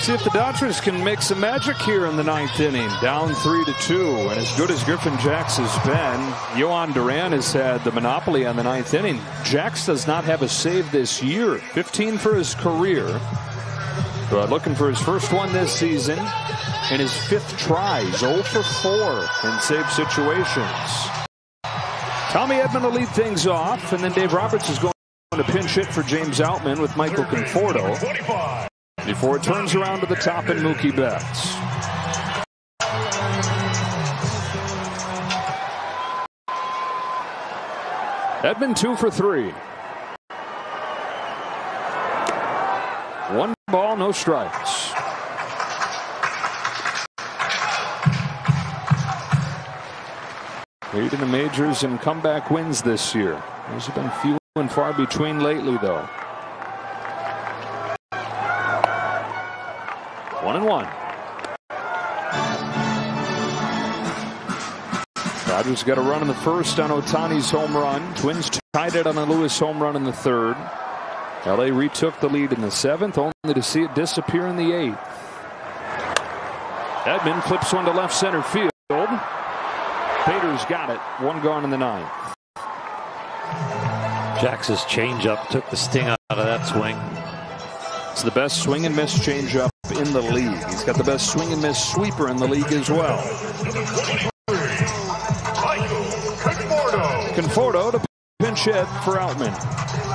See if the Dodgers can make some magic here in the ninth inning. Down three to two. And as good as Griffin Jax has been, Jhoan Duran has had the monopoly on the ninth inning. Jax does not have a save this year. 15 for his career. But looking for his first one this season. And his fifth tries. 0 for 4 in save situations. Tommy Edman will lead things off. And then Dave Roberts is going to pinch hit for James Outman with Michael Conforto before it turns around to the top and Mookie Betts. Edman two for three. One ball, no strikes. Lead in the majors and comeback wins this year. Those have been few and far between lately, though. One and one. Dodgers got a run in the first on Ohtani's home run. Twins tied it on a Lewis home run in the third. LA retook the lead in the seventh, only to see it disappear in the eighth. Edman flips one to left center field. Bader's got it. One gone in the ninth. Jax's changeup took the sting out of that swing. It's the best swing and miss changeup in the league. He's got the best swing and miss sweeper in the league as well. Conforto to pinch hit for Outman.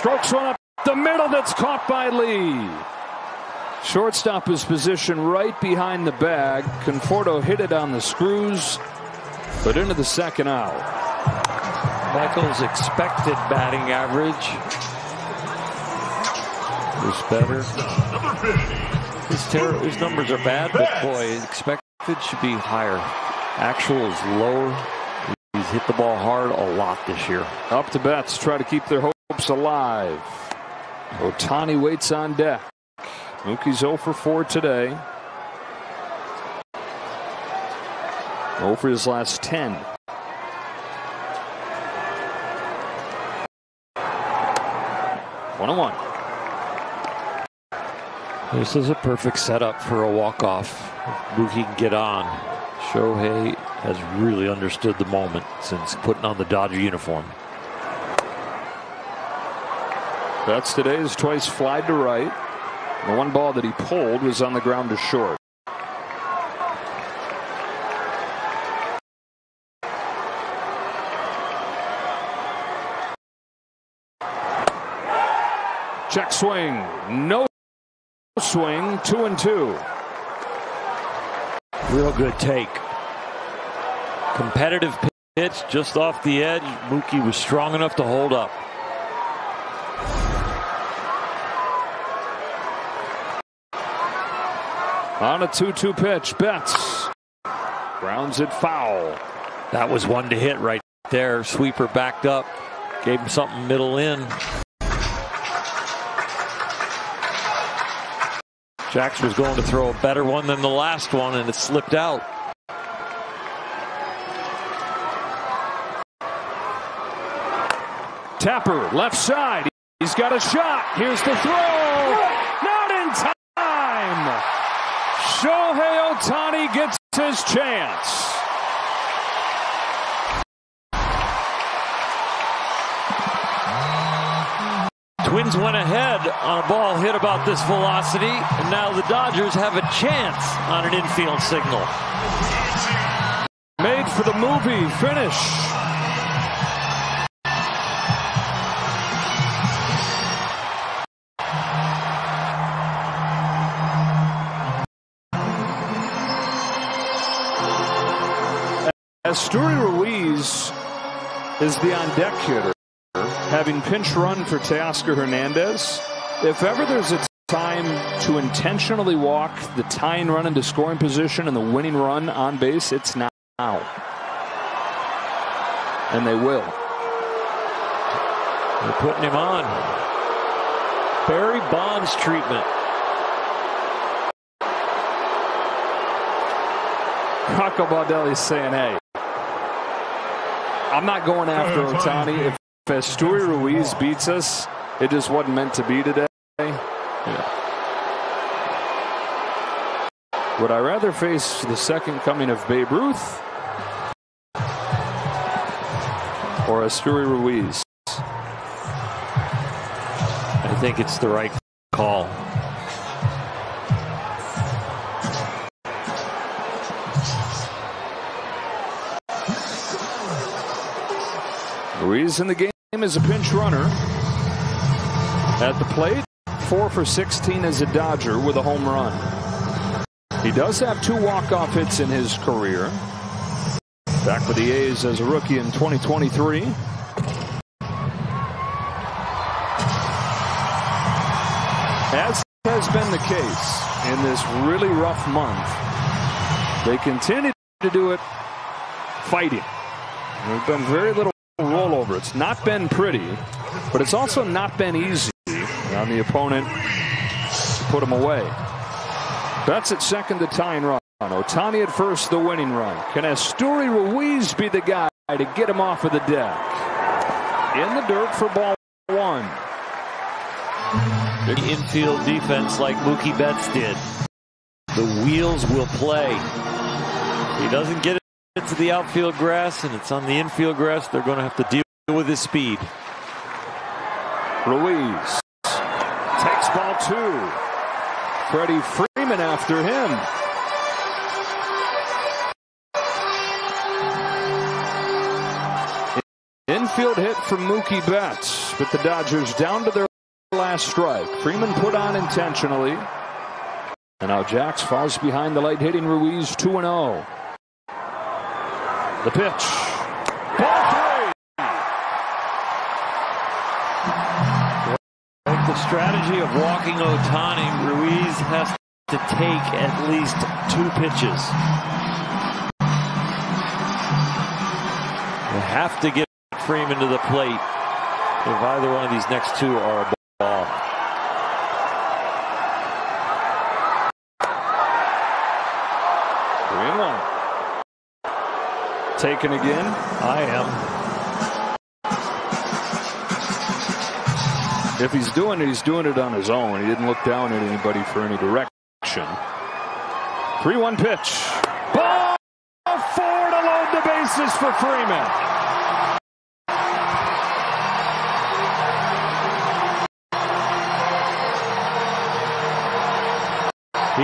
Strokes one up the middle that's caught by Lee. Shortstop is positioned right behind the bag. Conforto hit it on the screws, but into the second out. Michael's expected batting average is better. His, his numbers are bad, but boy, expected should be higher. Actual is lower. He's hit the ball hard a lot this year. Up to bats, try to keep their hopes alive. Ohtani waits on deck. Mookie's 0 for 4 today. 0 for his last 10. One on one. This is a perfect setup for a walk-off. Mookie can get on. Shohei has really understood the moment since putting on the Dodger uniform. Betts today's twice flied to right. The one ball that he pulled was on the ground to short. Check swing. No swing. Two and two. Real good take. Competitive pitch just off the edge. Mookie was strong enough to hold up. On a 2 2 pitch, Betts grounds it foul. That was one to hit right there. Sweeper backed up, gave him something middle in. Jax was going to throw a better one than the last one, and it slipped out. Tapper, left side. He's got a shot. Here's the throw. Not in time. Shohei Ohtani gets his chance. Twins went ahead on a ball hit about this velocity, and now the Dodgers have a chance on an infield signal. Made for the movie finish. Esteury Ruiz is the on deck hitter. having pinch run for Teoscar Hernandez. If ever there's a time to intentionally walk the tying run into scoring position and the winning run on base, it's now. And they will. They're putting him on. Barry Bonds treatment. Rocco Baldelli saying, hey, I'm not going after Ohtani. If Esteury Ruiz beats us, it just wasn't meant to be today. Yeah. Would I rather face the second coming of Babe Ruth or Esteury Ruiz? I think it's the right call. Ruiz in the game as a pinch runner. At the plate, four for 16 as a Dodger with a home run. He does have two walk-off hits in his career. Back with the A's as a rookie in 2023. As has been the case in this really rough month, they continue to do it fighting. There's been very little rollover. It's not been pretty, but it's also not been easy on the opponent to put him away. That's at second, the tying run. Ohtani at first, the winning run. Can Esteury Ruiz be the guy to get him off of the deck? In the dirt for ball one. The infield defense like Mookie Betts did. The wheels will play. He doesn't get it to the outfield grass and it's on the infield grass. They're going to have to deal with his speed. Ruiz takes ball two. Freddie Freeman after him. Infield hit from Mookie Betts, but the Dodgers down to their last strike. Freeman put on intentionally. And now Jax falls behind the light hitting Ruiz 2 0. The pitch. Ball three. Like the strategy of walking Ohtani, Ruiz has to take at least two pitches. You have to get Freeman to the plate if either one of these next two are a ball. Three and one. Taken again. I am. If he's doing it, he's doing it on his own. He didn't look down at anybody for any direction. 3 1 pitch. Ball four to load the bases for Freeman.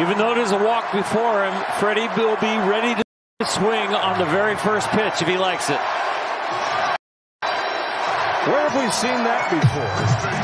Even though there's a walk before him, Freddie will be ready to swing on the very first pitch if he likes it. Where have we seen that before?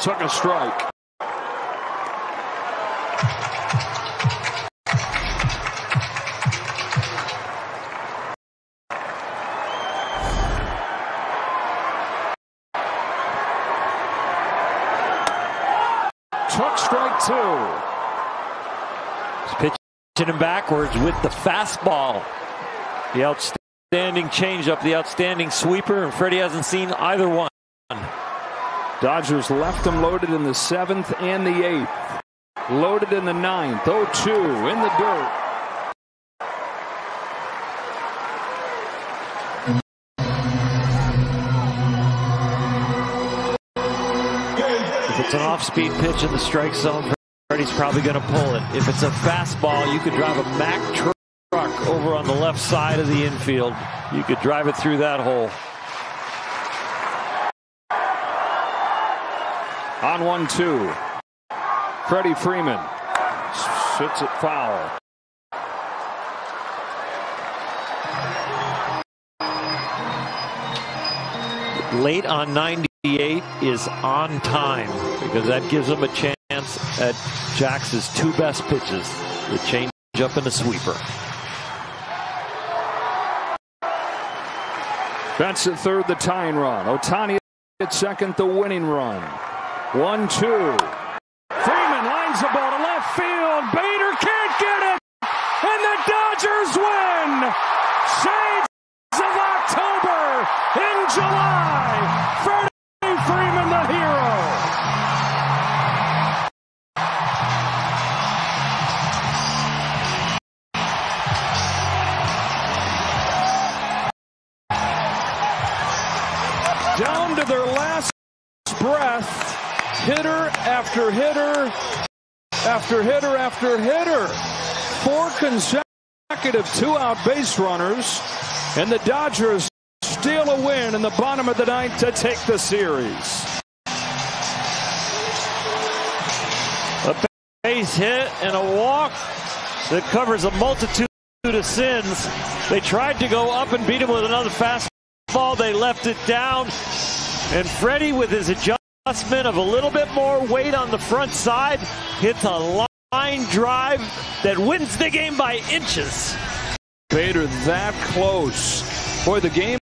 Took a strike. Took strike two. He's pitching him backwards with the fastball. The outstanding changeup, the outstanding sweeper, and Freddie hasn't seen either one. Dodgers left him loaded in the seventh and the eighth. Loaded in the ninth. 0-2 in the dirt. Off-speed pitch in the strike zone, Freddie's probably going to pull it. If it's a fastball, you could drive a Mack truck over on the left side of the infield. You could drive it through that hole. On one two. Freddie Freeman sits it foul. Late on 90 98 is on time because that gives them a chance at Jax's two best pitches, the change up and the sweeper. That's the third, the tying run. Ohtani at second, the winning run. One, two. Freeman lines the ball to left field. Bader can't get it. And the Dodgers win. Shades of October in July. Down to their last breath, hitter after hitter after hitter after hitter. Four consecutive two-out base runners, and the Dodgers steal a win in the bottom of the ninth to take the series. A base hit and a walk that covers a multitude of sins. They tried to go up and beat him with another fastball. They left it down. And Freddie, with his adjustment of a little bit more weight on the front side, hits a line drive that wins the game by inches. Bader that close. Boy, the game